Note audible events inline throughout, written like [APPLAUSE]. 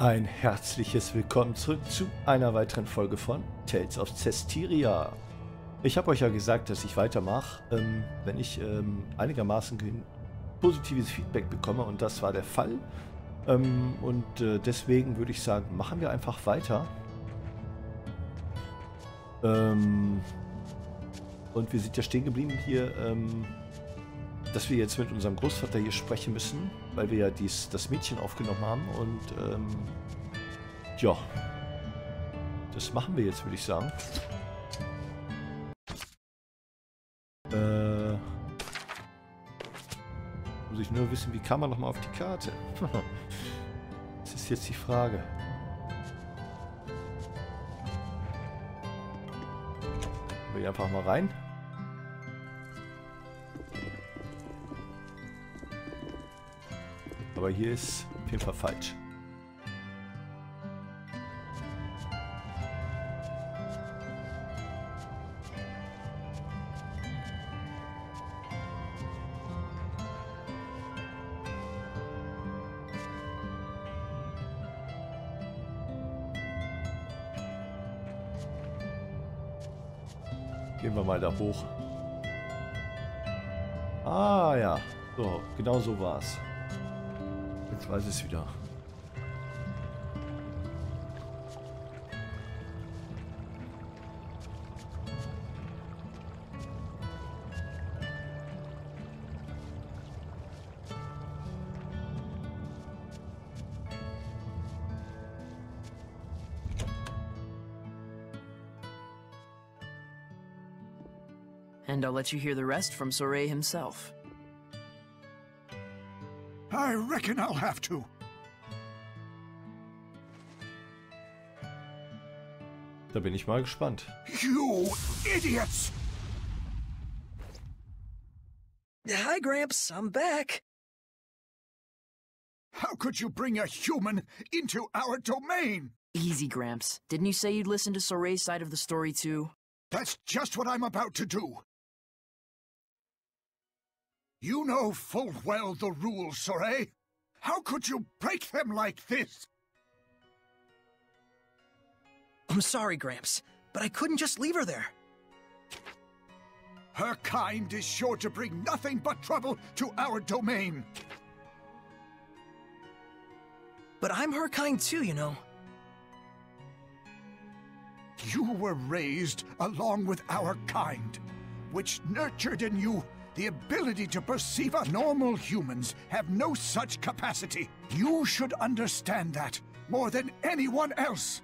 Ein herzliches Willkommen zurück zu einer weiteren Folge von Tales of Cestiria. Ich habe euch ja gesagt, dass ich weitermache, ähm, wenn ich ähm, einigermaßen positives Feedback bekomme und das war der Fall. Ähm, und äh, deswegen würde ich sagen, machen wir einfach weiter. Ähm, und wir sind ja stehen geblieben hier, ähm, dass wir jetzt mit unserem Großvater hier sprechen müssen, weil wir ja dies, das Mädchen aufgenommen haben. Und ähm, ja, das machen wir jetzt, würde ich sagen. Äh, muss ich nur wissen, wie kam man nochmal auf die Karte? [LAUGHS] das ist jetzt die Frage. Wir einfach mal rein. Aber hier ist auf jeden Fall falsch. Gehen wir mal da hoch. Ah ja, so, genau so war es. Jetzt weiß es wieder. And I'll let you hear the rest from Sorey himself. Reckon I'll have to. Da bin ich mal gespannt. You idiots! Hi, Gramps. I'm back. How could you bring a human into our domain? Easy, Gramps. Didn't you say you'd listen to Sorey's side of the story too? That's just what I'm about to do. You know full well the rules, Sorey. How could you break them like this? I'm sorry, Gramps, but I couldn't just leave her there. Her kind is sure to bring nothing but trouble to our domain. But I'm her kind too, you know. You were raised along with our kind, which nurtured in you the ability to perceive a normal humans have no such capacity. You should understand that more than anyone else.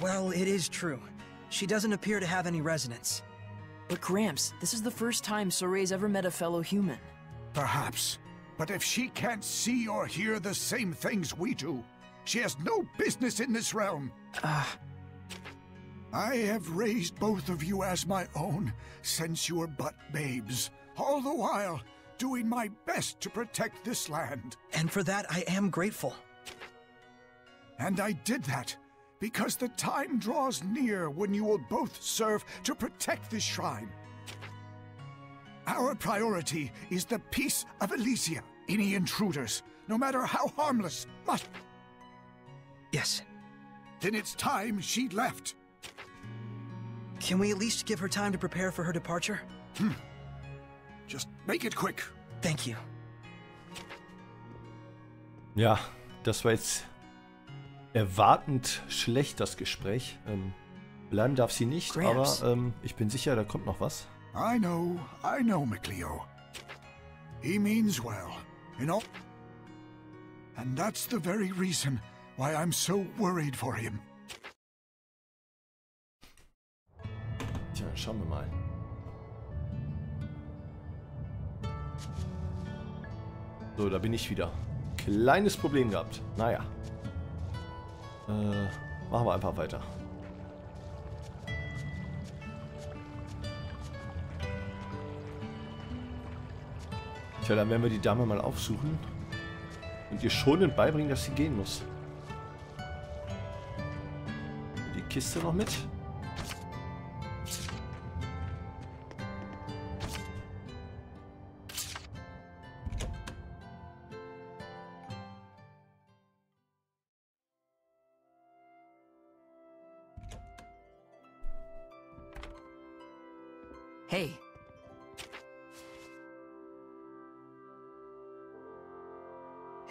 Well, it is true. She doesn't appear to have any resonance. But Gramps, this is the first time Sorey's ever met a fellow human. Perhaps. But if she can't see or hear the same things we do, she has no business in this realm. Ah. I have raised both of you as my own since you were but babes, all the while doing my best to protect this land. And for that, I am grateful. And I did that because the time draws near when you will both serve to protect this shrine. Our priority is the peace of Elysia. Any intruders, no matter how harmless, must... Yes. Then it's time she left. Can we at least give her time to prepare for her departure? Hm. Just make it quick. Thank you. Ja, das war jetzt erwartend schlecht, das Gespräch. Ähm, bleiben darf sie nicht, Gramps. aber ähm, ich bin sicher, da kommt noch was. I know, I know, McLeo. He means well, you know. And that's the very reason why I'm so worried for him. Schauen wir mal. So, da bin ich wieder. Kleines Problem gehabt. Naja. Äh, machen wir einfach weiter. Tja, dann werden wir die Dame mal aufsuchen und ihr schonend beibringen, dass sie gehen muss. Die Kiste noch mit.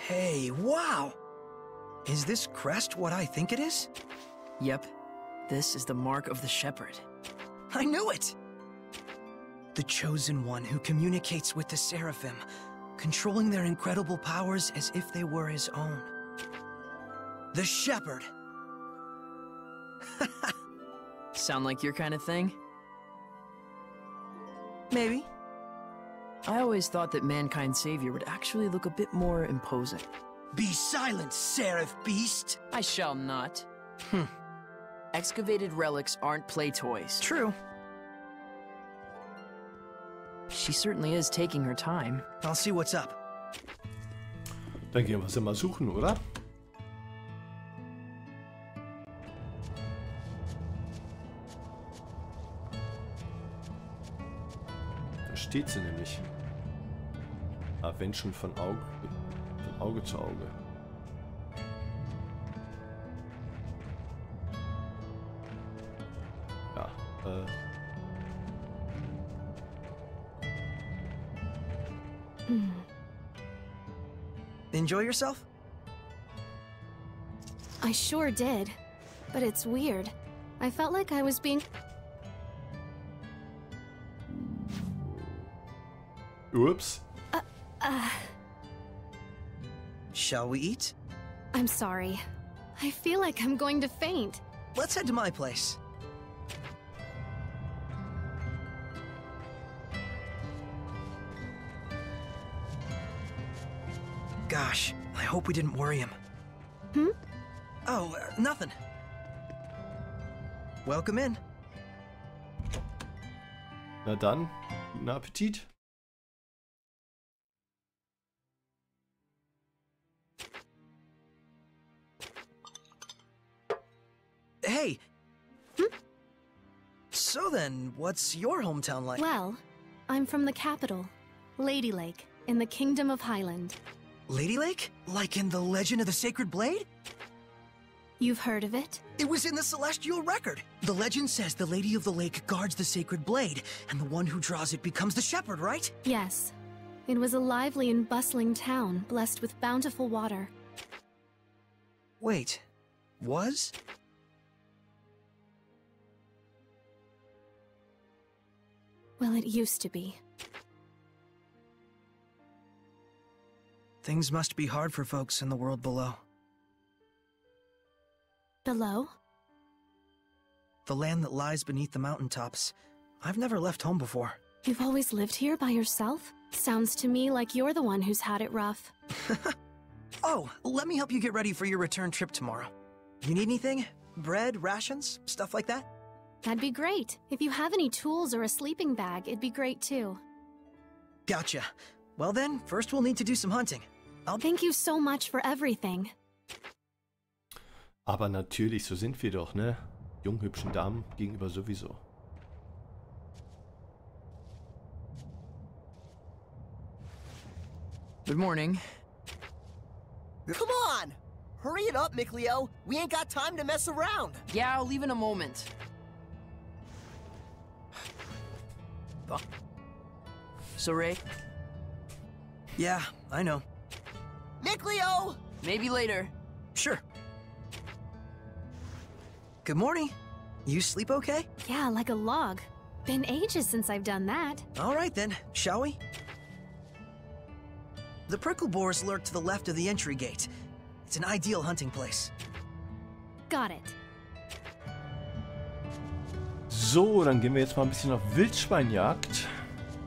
Hey, wow! Is this crest what I think it is? yep. This is the mark of the shepherd. I knew it! The Chosen One who communicates with the Seraphim, controlling their incredible powers as if they were his own. The Shepherd! [LAUGHS] Sound like your kind of thing? Maybe. I always thought that Mankind's savior would actually look a bit more imposing. Be silent, Seraph Beast! I shall not. Hmm. Excavated relics aren't play toys. True. She certainly is taking her time. I'll see what's up. Dann gehen wir sie mal suchen, oder? Da steht sie nämlich. Ah, wenn schon von Auge, von Auge zu Auge. Ja, äh. Enjoy yourself? I sure did. But it's weird. I felt like I was being. Ups. Shall we eat? I'm sorry. I feel like I'm going to faint. Let's head to my place. Gosh, I hope we didn't worry him. Hmm? Oh, uh, nothing. Welcome in. Na dann, guten Appetit. Hey! So then, what's your hometown like? Well, I'm from the capital, Lady Lake, in the Kingdom of Highland. Lady Lake? Like in the Legend of the Sacred Blade? You've heard of it? It was in the Celestial Record. The legend says the Lady of the Lake guards the sacred blade, and the one who draws it becomes the shepherd, right? Yes. It was a lively and bustling town, blessed with bountiful water. Wait, was? Well, it used to be. Things must be hard for folks in the world below. Below? The land that lies beneath the mountaintops. I've never left home before. You've always lived here by yourself? Sounds to me like you're the one who's had it rough. [LAUGHS] Oh, let me help you get ready for your return trip tomorrow. You need anything? Bread, rations, stuff like that? That'd be great. If you have any tools or a sleeping bag, it'd be great too. Gotcha. Well then, first we'll need to do some hunting. I'll Thank you so much for everything. Aber natürlich, so sind wir doch, ne? Jungen, hübschen Damen gegenüber sowieso. Good morning. Come on! Hurry it up, Mikleo. We ain't got time to mess around. Yeah, I'll leave in a moment. Oh. So, Ray, Yeah, I know. Mikleo! maybe later. Sure. Good morning. You sleep okay? Yeah, like a log. Been ages since I've done that. All right then, shall we? The prickle boars lurk to the left of the entry gate. It's an ideal hunting place. Got it. So, dann gehen wir jetzt mal ein bisschen auf Wildschweinjagd.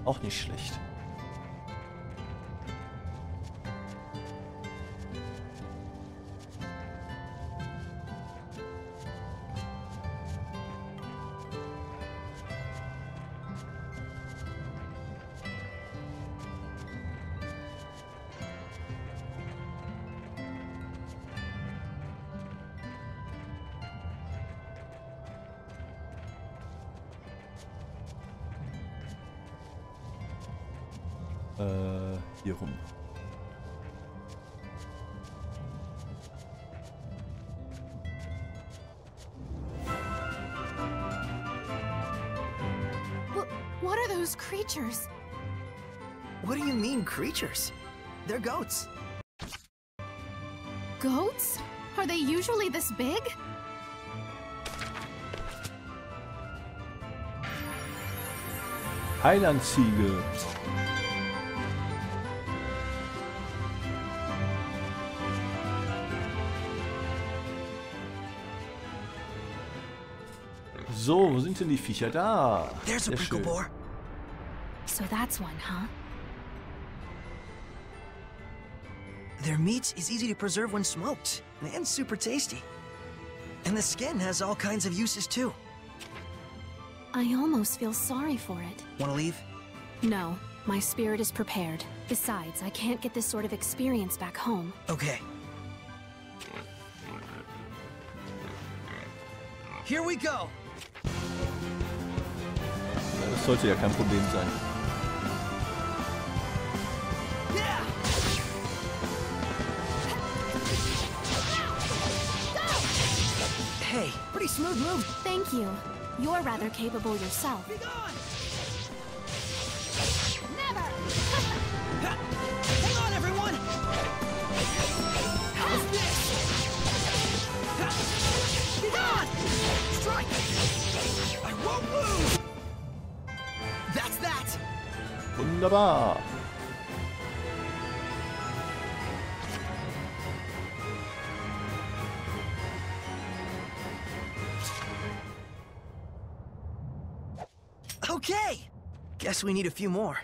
Auch nicht schlecht. Heilandziege. So, wo sind denn die Viecher da? There's a Sehr. prickle boar. So that's one, huh? Their meat is easy to preserve when smoked, and super tasty. And the skin has all kinds of uses too. I almost feel sorry for it. Wanna leave? No, my spirit is prepared. Besides, I can't get this sort of experience back home. Okay. Here we go! Das sollte ja kein Problem sein. Hey, pretty smooth move. Thank you. You're rather capable yourself. Never! Hang on, everyone! How's this? Be gone! Strike! I won't lose! That's that! Wunderbar. Guess we need a few more.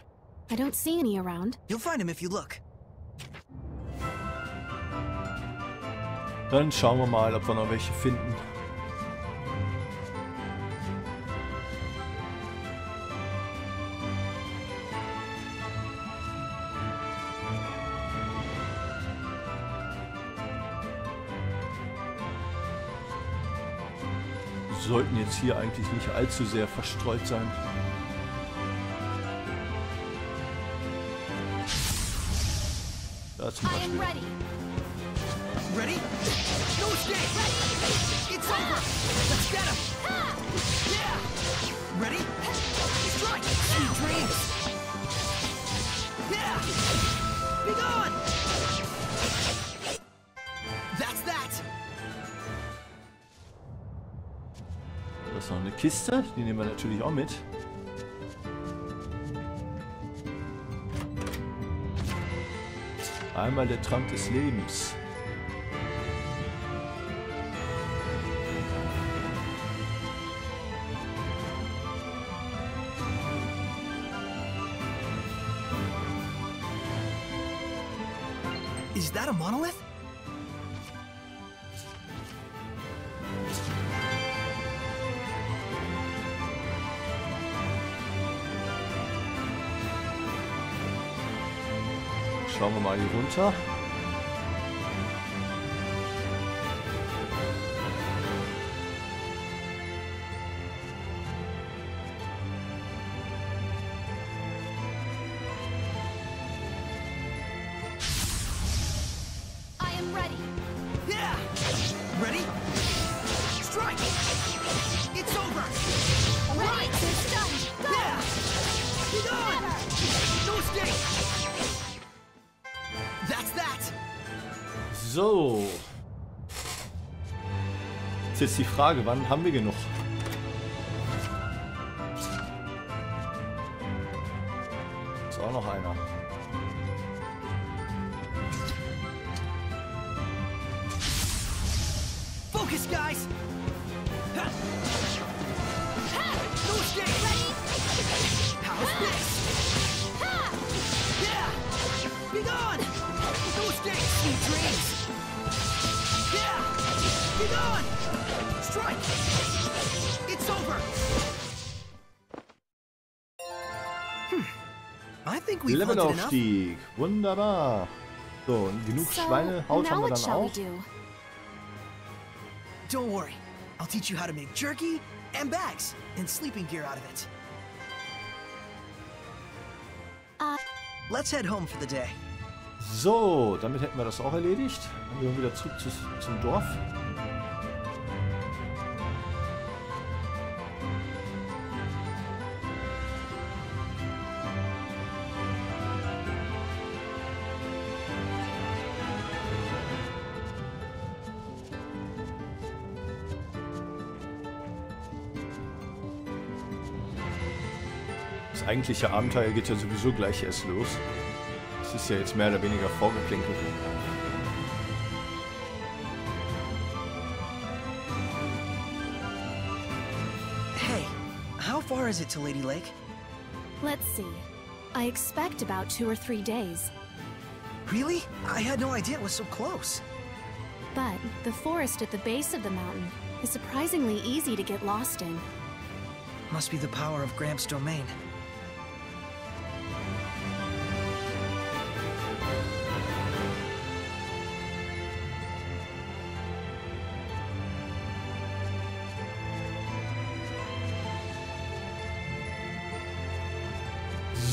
I don't see any around. You'll find them if you look. Dann schauen wir mal, ob wir noch welche finden. Die sollten jetzt hier eigentlich nicht allzu sehr verstreut sein. Da zum I am ready. Ready? No escape! It's over! Let's get him! Yeah! Ready? Strike! Sweet dreams! Yeah! Be gone! That's that! Da ist noch eine Kiste, die nehmen wir natürlich auch mit. Einmal der Trank des Lebens. Is that a monolith? Schauen wir mal hier runter. Ist die Frage, wann haben wir genug? Ist auch noch einer. Focus, guys! Be gone! Strike! It's over! Hmm. I think we've. Levelaufstieg. Wunderbar. So, und genug So, Schweinehaut now haben wir what dann shall we auch. do? Don't worry. I'll teach you how to make jerky and bags and sleeping gear out of it. Uh, Let's head home for the day. So, damit hätten wir das auch erledigt. Dann gehen wir wieder zurück zu, zum Dorf. Das eigentliche Abenteuer geht ja sowieso gleich erst los. Es ist ja jetzt mehr oder weniger vorgeplinkelt. Hey, how far is it to Lady Lake? Let's see. I expect about two or three days. Really? I had no idea it was so close. But the forest at the base of the mountain is surprisingly easy to get lost in. Must be the power of Gramps' domain.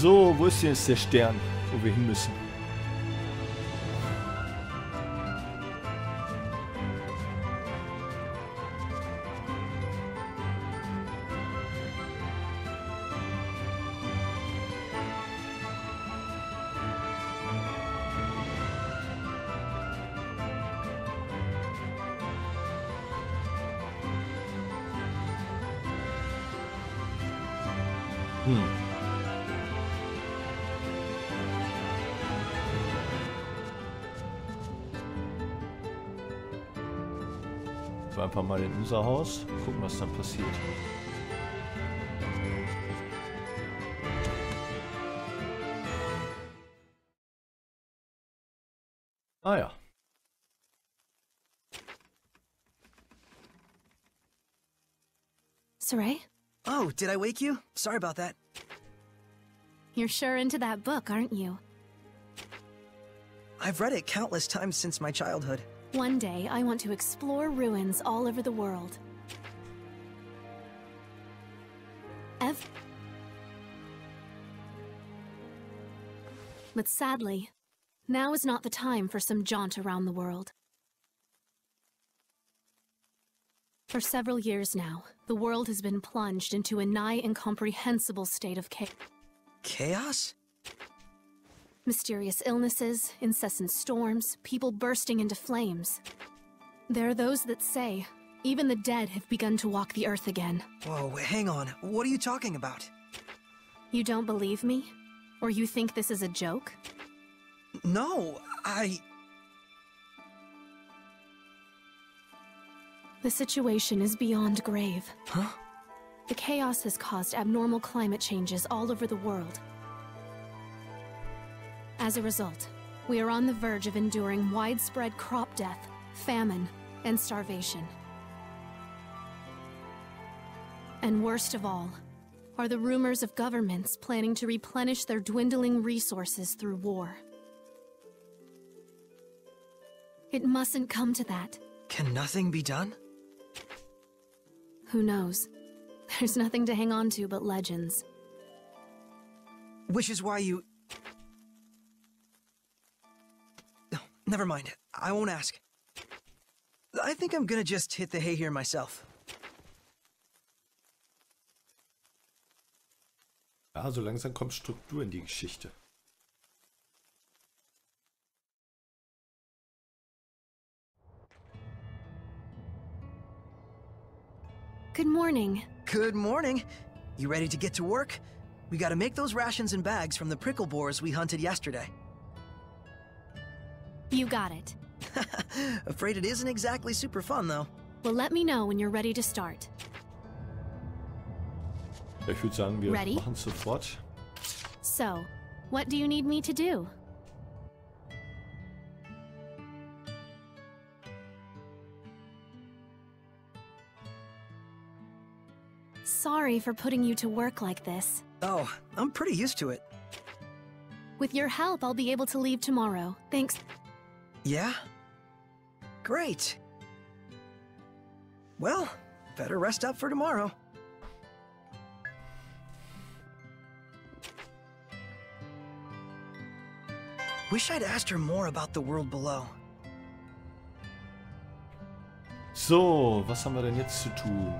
So, wo ist denn jetzt der Stern, wo wir hin müssen? Hm. So einfach mal in unser Haus, gucken, was dann passiert. Ah ja. Sorey, Oh, did I wake you? Sorry about that. you're sure into that book, aren't you? I've read it countless times since my childhood. One day, I want to explore ruins all over the world. Ev. But sadly, now is not the time for some jaunt around the world. For several years now, the world has been plunged into a nigh incomprehensible state of chaos. Chaos? Mysterious illnesses, incessant storms, people bursting into flames. There are those that say even the dead have begun to walk the earth again. Whoa, hang on. What are you talking about? You don't believe me? Or you think this is a joke? No, I. The situation is beyond grave. Huh? The chaos has caused abnormal climate changes all over the world. As a result, we are on the verge of enduring widespread crop death, famine, and starvation. And worst of all, are the rumors of governments planning to replenish their dwindling resources through war. It mustn't come to that. Can nothing be done? Who knows? There's nothing to hang on to but legends. Which is why you. Never mind. I won't ask. I think I'm gonna just hit the hay here myself. Ja, so langsam kommt Struktur in die Geschichte. Good morning. Good morning. You ready to get to work? We gotta make those rations and bags from the prickle boars we hunted yesterday. You got it. [LAUGHS] Afraid it isn't exactly super fun, though. Well, let me know when you're ready to start. Ich würde sagen, wir Ready? machen sofort. So, what do you need me to do? Sorry for putting you to work like this. Oh, I'm pretty used to it. With your help, I'll be able to leave tomorrow. Thanks. Yeah? Great. Well, better rest up for tomorrow. Wish I'd asked her more about the world below. So, was haben wir denn jetzt zu tun?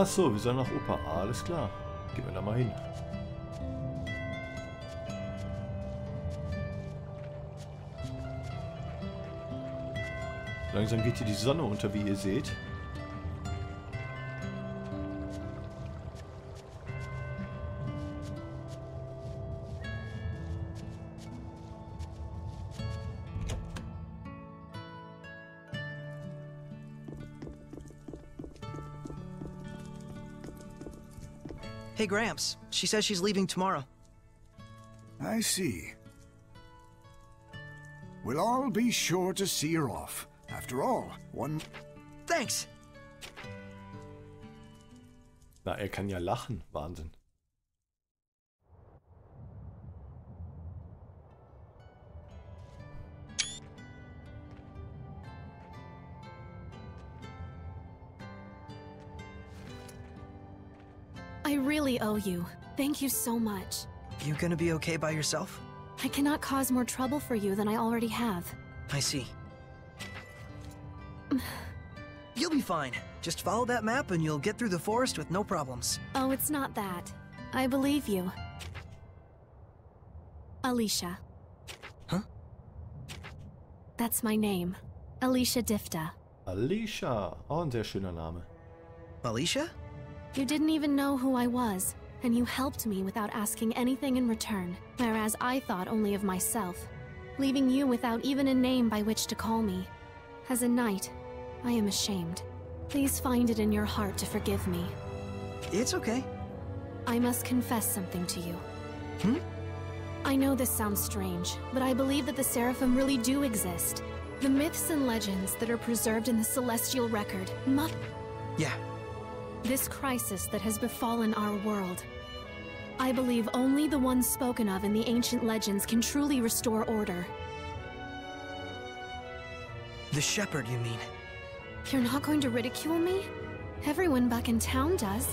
Ach so, wir sollen nach Opa. Alles klar. Gehen wir da mal hin. Langsam geht hier die Sonne unter, wie ihr seht. Hey, Gramps. She says she's leaving tomorrow. I see. We'll all be sure to see her off. After all, one Thanks. Na, er kann ja lachen. Wahnsinn. Really owe you. Thank you so much. You gonna be okay by yourself? I cannot cause more trouble for you than I already have. I see. You'll be fine. Just follow that map and you'll get through the forest with no problems. Oh, it's not that. I believe you. Alisha. Huh? That's my name. Alisha Diphda. Alisha. Oh, ein sehr schöner Name. Alisha? You didn't even know who I was, and you helped me without asking anything in return, whereas I thought only of myself, leaving you without even a name by which to call me. As a knight, I am ashamed. Please find it in your heart to forgive me. It's okay. I must confess something to you. Hmm? I know this sounds strange, but I believe that the Seraphim really do exist. The myths and legends that are preserved in the Celestial Record must. Yeah. This crisis that has befallen our world. I believe only the ones spoken of in the ancient legends can truly restore order. The shepherd, you mean? You're not going to ridicule me? Everyone back in town does.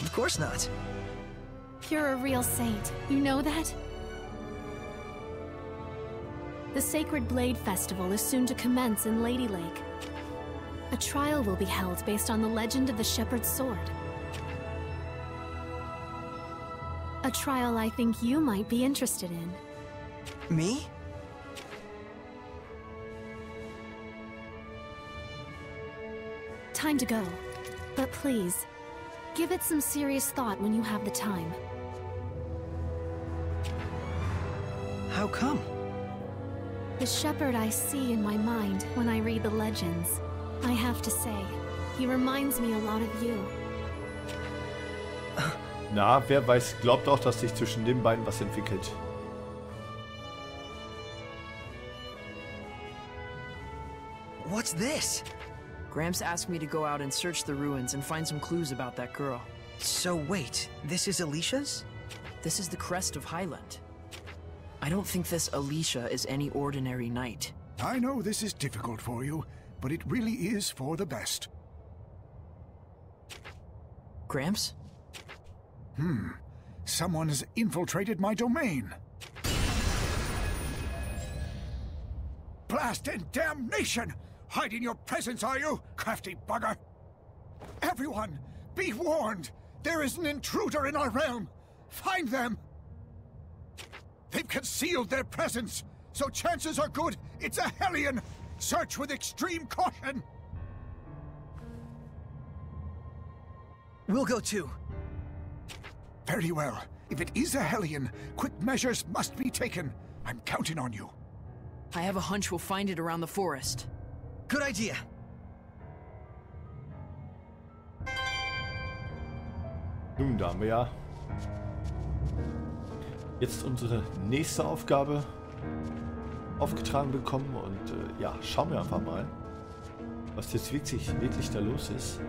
Of course not. You're a real saint. You know that? The Sacred Blade Festival is soon to commence in Lady Lake. A trial will be held based on the legend of the Shepherd's Sword. A trial I think you might be interested in. Me? Time to go. But please, give it some serious thought when you have the time. How come? The shepherd I see in my mind when I read the legends. I have to say, he reminds me a lot of you. Na, wer weiß, glaubt auch, dass sich zwischen den beiden was entwickelt. What's this? Gramps asked me to go out and search the ruins and find some clues about that girl. So wait, this is Alisha's? This is the crest of Highland. I don't think this Alisha is any ordinary knight. I know this is difficult for you, but it really is for the best. Gramps? Hmm. Someone has infiltrated my domain. Blast and damnation! Hiding your presence, are you, crafty bugger? Everyone, be warned! There is an intruder in our realm! Find them! They've concealed their presence, so chances are good it's a Hellion! Search with extreme caution! We'll go too. Very well. If it is a Hellion, quick measures must be taken. I'm counting on you. I have a hunch we'll find it around the forest. Good idea. Nun, da haben wir ja jetzt unsere nächste Aufgabe aufgetragen bekommen und äh, ja, schauen wir einfach mal, was jetzt wirklich, wirklich da los ist.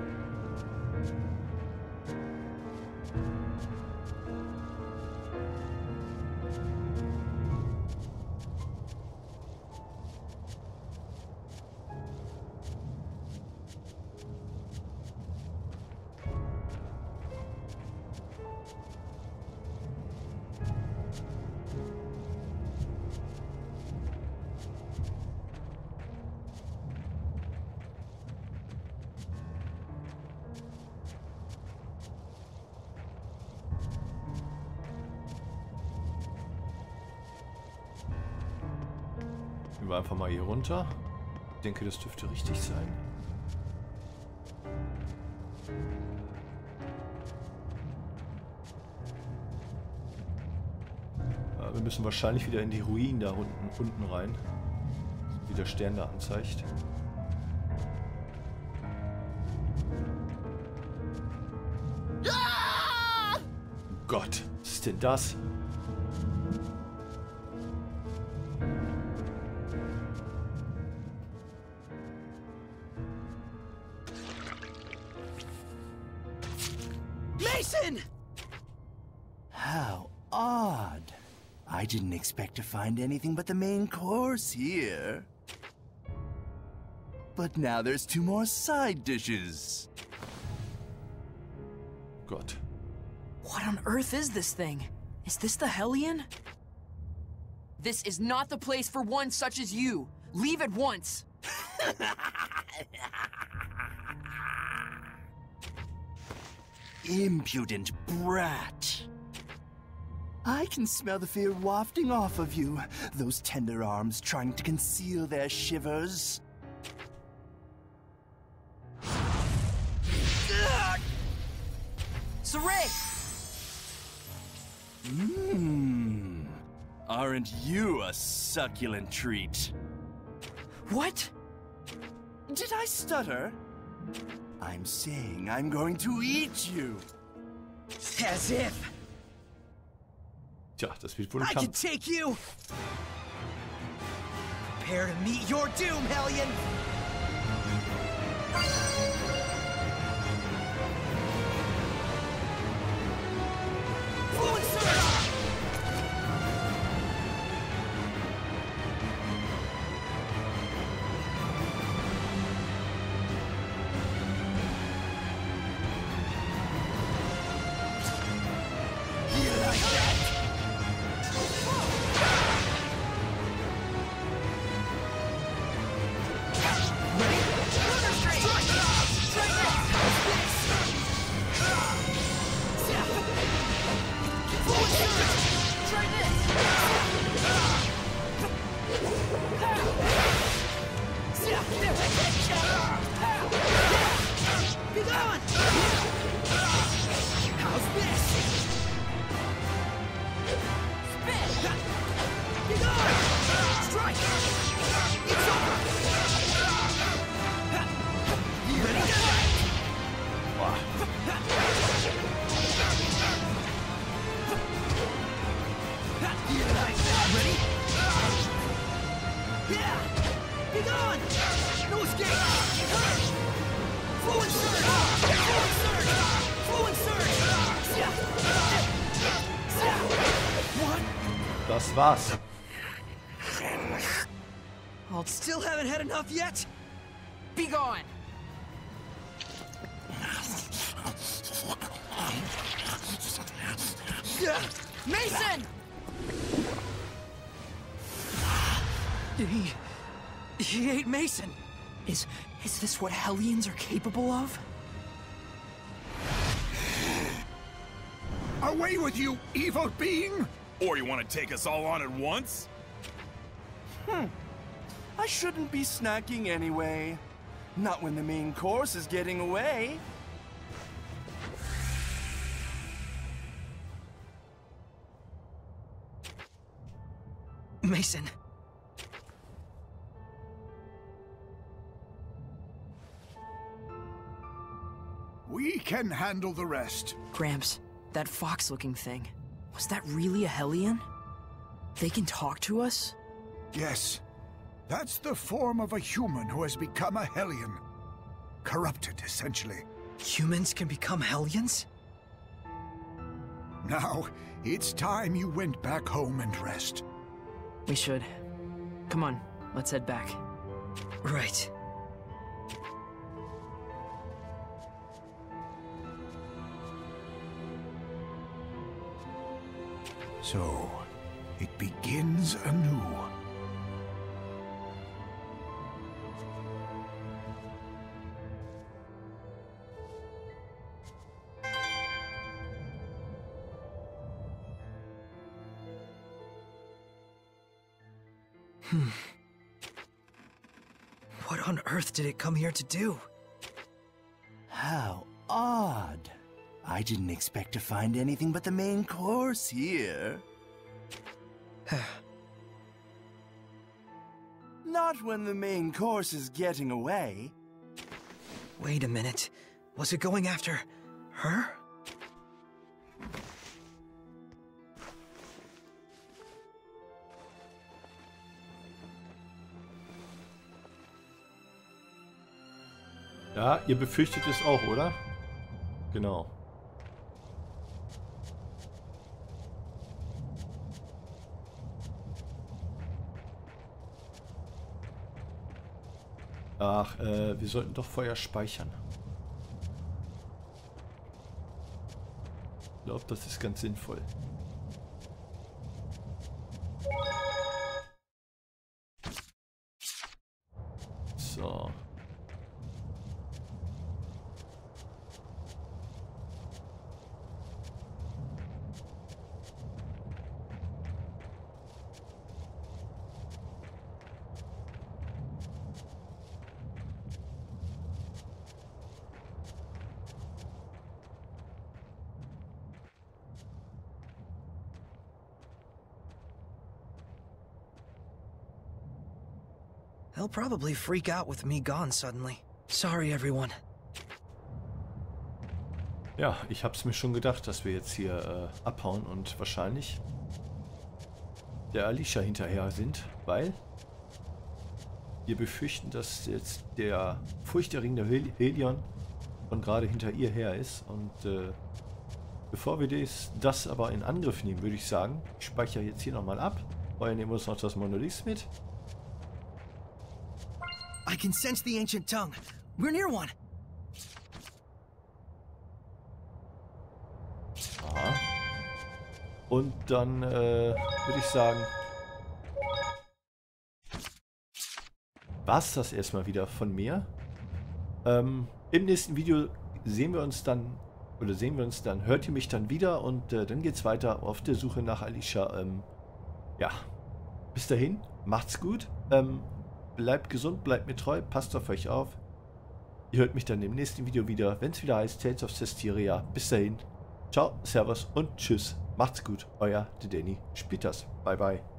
Wir einfach mal hier runter. Ich denke, das dürfte richtig sein. Ja, wir müssen wahrscheinlich wieder in die Ruinen da unten, unten rein. Wie der Stern da anzeigt. Gott, was ist denn das? Mason! How odd. I didn't expect to find anything but the main course here. But now there's two more side dishes. Gott. What on earth is this thing? Is this the Hellion? This is not the place for one such as you. Leave at once. [LAUGHS] Impudent brat. I can smell the fear wafting off of you, those tender arms trying to conceal their shivers. Sorey! Mmm. Aren't you a succulent treat? What? Did I stutter? I'm saying I'm going to eat you. As if Tja, das wird wohl ein I can take you! Prepare to meet your doom, Hellion! Das war's. Still haven't had enough yet? Be gone! Yeah. Mason! He... He ate Mason. Is is this what Hellions are capable of? Away with you, evil being! Or you want to take us all on at once? Hmm. I shouldn't be snacking anyway. Not when the main course is getting away. Mason. We can handle the rest. Gramps, that fox-looking thing. Was that really a Hellion? They can talk to us? Yes, that's the form of a human who has become a Hellion. Corrupted, essentially. Humans can become Hellions? Now, it's time you went back home and rest. We should. Come on, let's head back. Right. So, it begins anew. Hmm. What on earth did it come here to do? I didn't expect to find anything but the main course here. [SIGHS] Not when the main course is getting away. Wait a minute. Was it going after her? Ja, ihr befürchtet es auch, oder? Genau. Ach, äh, wir sollten doch Feuer speichern. Ich glaube, das ist ganz sinnvoll. So. They'll probably freak out with me gone suddenly. Sorry, everyone. Ja, ich hab's mir schon gedacht, dass wir jetzt hier äh, abhauen und wahrscheinlich der Alicia hinterher sind, weil wir befürchten, dass jetzt der furchterregende Hel Helion von gerade hinter ihr her ist. Und äh, bevor wir das, das aber in Angriff nehmen, würde ich sagen, ich speichere jetzt hier nochmal ab. Vorher nehmen wir uns noch das Monolith mit. I can sense the ancient tongue. We're near one. Aha. Und dann äh, würde ich sagen, war's das erstmal wieder von mir. Ähm, Im nächsten Video sehen wir uns dann, oder sehen wir uns dann, hört ihr mich dann wieder und äh, dann geht's weiter auf der Suche nach Alicia. Ähm, ja, bis dahin, macht's gut. Ähm, bleibt gesund, bleibt mir treu, passt auf euch auf. Ihr hört mich dann im nächsten Video wieder, wenn es wieder heißt Tales of Cestiria. Bis dahin, ciao, servus und tschüss. Macht's gut, euer The Danny Spitas. Bye bye.